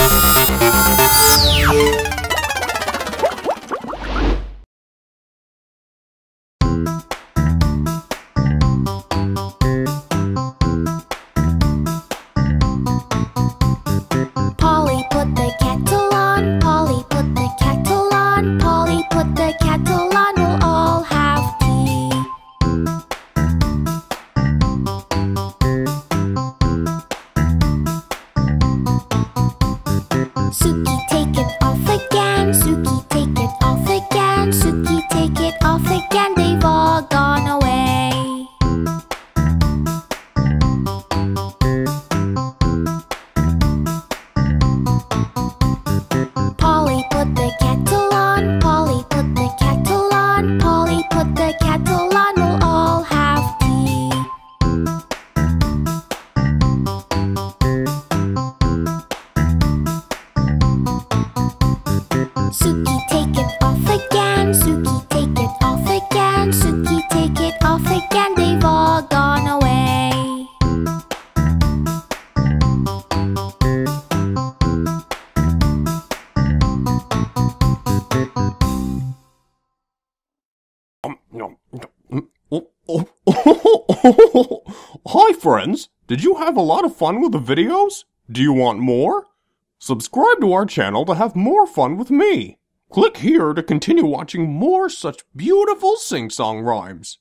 you Sukey, take it off again. Sukey, take it off again. Sukey, take it off again. They've all Sukey, take it off again. Sukey, take it off again. Sukey, take it off again. They've all gone away. Um, mm, oh, oh, oh, Hi, friends! Did you have a lot of fun with the videos? Do you want more? Subscribe to our channel to have more fun with me. Click here to continue watching more such beautiful sing-song rhymes.